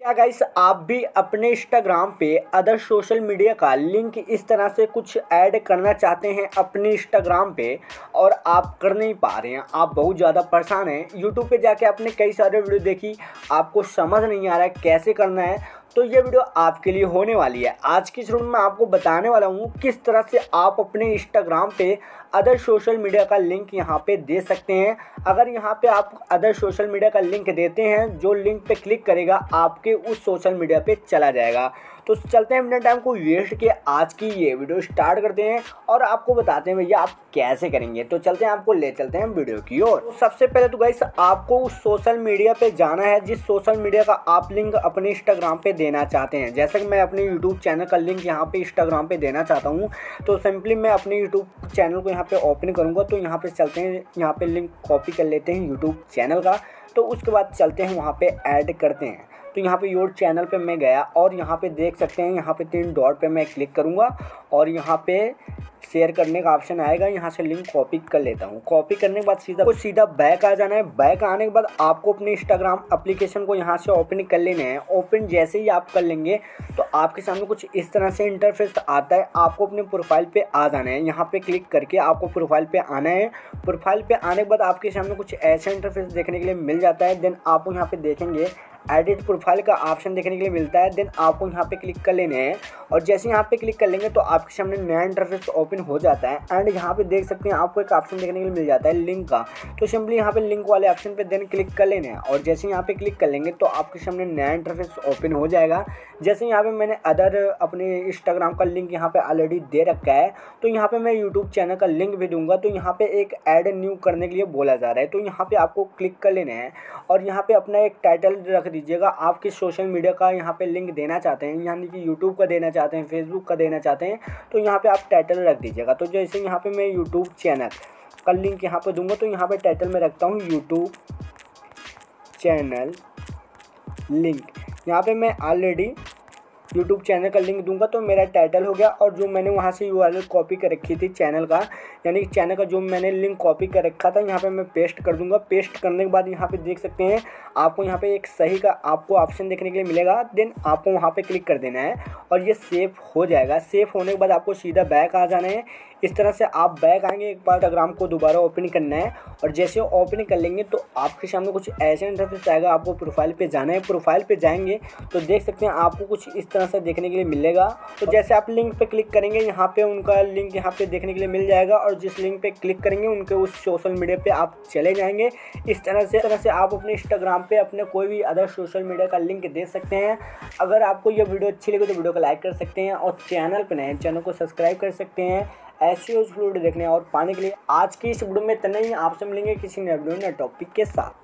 क्या गाइस आप भी अपने इंस्टाग्राम पे अदर सोशल मीडिया का लिंक इस तरह से कुछ ऐड करना चाहते हैं अपने इंस्टाग्राम पे और आप कर नहीं पा रहे हैं? आप बहुत ज़्यादा परेशान हैं। यूट्यूब पे जाके आपने कई सारे वीडियो देखी। आपको समझ नहीं आ रहा है कैसे करना है। तो ये वीडियो आपके लिए होने वाली है। आज की शुरू में आपको बताने वाला हूँ किस तरह से आप अपने इंस्टाग्राम पे अदर सोशल मीडिया का लिंक यहाँ पे दे सकते हैं। अगर यहाँ पे आप अदर सोशल मीडिया का लिंक देते हैं, जो लिंक पे क्लिक करेगा, आपके उस सोशल मीडिया पे चला जाएगा। तो चलते हैं अपने टाइम को वेस्ट के आज की ये वीडियो स्टार्ट करते हैं और आपको बताते हैं भैया आप कैसे करेंगे। तो चलते हैं आपको ले चलते हैं वीडियो की ओर। तो सबसे पहले तो गाइस आपको उस सोशल मीडिया पे जाना है। जिस सोशल मीडिया का आप लिंक अपने इंस्टाग्राम पे देना चाहते हैं, जैसे कि मैं अपने यूट्यूब चैनल का लिंक यहाँ पे इंस्टाग्राम पे देना चाहता हूँ तो सिंपली मैं अपने यूट्यूब चैनल को यहाँ पे ओपन करूँगा। तो यहाँ पे चलते हैं, यहाँ पे लिंक कॉपी कर लेते हैं यूट्यूब चैनल का। तो उसके बाद चलते हैं वहाँ पे ऐड करते हैं। तो यहाँ पे योर चैनल पे मैं गया और यहाँ पे देख सकते हैं, यहाँ पे तीन डॉट पे मैं क्लिक करूँगा और यहाँ पे शेयर करने का ऑप्शन आएगा। यहाँ से लिंक कॉपी कर लेता हूँ। कॉपी करने के बाद सीधा कुछ सीधा बैक आ जाना है। बैक आने के बाद आपको अपने इंस्टाग्राम एप्लीकेशन को यहाँ से ओपन कर लेना है। ओपन जैसे ही आप कर लेंगे तो आपके सामने कुछ इस तरह से इंटरफेस आता है। आपको अपने प्रोफ़ाइल पे आ जाना है। यहाँ पे क्लिक करके आपको प्रोफ़ाइल पे आना है। प्रोफ़ाइल पे आने के बाद आपके सामने कुछ ऐसा इंटरफेस देखने के लिए मिल जाता है। देन आप यहाँ पे देखेंगे एडिट प्रोफ़ाइल का ऑप्शन देखने के लिए मिलता है देन आपको यहाँ पे क्लिक कर लेने हैं और जैसे यहाँ पे क्लिक कर लेंगे तो आपके सामने नया इंटरफेस ओपन हो जाता है एंड यहाँ पे देख सकते हैं आपको एक ऑप्शन देखने के लिए मिल जाता है लिंक का तो सिंपली यहाँ पे लिंक वाले ऑप्शन पे देन क्लिक कर लेने हैं और जैसे यहाँ पे क्लिक कर लेंगे तो आपके सामने नया इंटरफेस ओपन हो जाएगा जैसे यहाँ पे मैंने अदर अपने इंस्टाग्राम का लिंक यहाँ पे ऑलरेडी दे रखा है तो यहाँ पे मैं यूट्यूब चैनल का लिंक भी दूँगा तो यहाँ पे एक ऐड न्यू करने के लिए बोला जा रहा है तो यहाँ पे आपको क्लिक कर लेने हैं और यहाँ पे अपना एक टाइटल रख दीजिएगा। आप किस सोशल मीडिया का यहाँ पे लिंक देना चाहते हैं, यानी कि यूट्यूब का देना चाहते हैं फेसबुक का देना चाहते हैं तो यहाँ पे आप टाइटल रख दीजिएगा। तो जैसे यहाँ पे मैं यूट्यूब चैनल का लिंक यहाँ पे दूँगा तो यहाँ पे टाइटल में रखता हूँ यूट्यूब चैनल लिंक यहाँ पर मैं ऑलरेडी यूट्यूब चैनल का लिंक दूँगा तो मेरा टाइटल हो गया और जो मैंने वहाँ से यू कॉपी कर रखी थी चैनल का, यानी चैनल का जो मैंने लिंक कॉपी कर रखा था, यहाँ पे मैं पेस्ट कर दूँगा। पेस्ट करने के बाद यहाँ पे देख सकते हैं, आपको यहाँ पे एक सही का आपको ऑप्शन देखने के लिए मिलेगा। देन आपको वहाँ पर क्लिक कर देना है और ये सेव हो जाएगा। सेव होने के बाद आपको सीधा बैक आ जाना है। इस तरह से आप बैक आएँगे, एक बार इंस्टाग्राम को दोबारा ओपन करना है और जैसे ओपन कर लेंगे तो आपके सामने कुछ ऐसे इंटरफेस आएगा, आपको प्रोफ़ाइल पे जाना है। प्रोफ़ाइल पे जाएँगे तो देख सकते हैं आपको कुछ इस तरह से देखने के लिए मिलेगा। तो जैसे आप लिंक पे क्लिक करेंगे, यहाँ पे उनका लिंक यहाँ पे देखने के लिए मिल जाएगा और जिस लिंक पे क्लिक करेंगे, उनके उस सोशल मीडिया पे आप चले जाएँगे। इस तरह से तरह से आप अपने इंस्टाग्राम पे अपने कोई भी अदर सोशल मीडिया का लिंक दे सकते हैं। अगर आपको ये वीडियो अच्छी लगे तो वीडियो को लाइक कर सकते हैं और चैनल पर नए चैनल को सब्सक्राइब कर सकते हैं। ऐसी वीडियो देखने और पाने के लिए आज की इस वीडियो में इतना ही। आपसे मिलेंगे किसी नए वीडियो नए टॉपिक के साथ।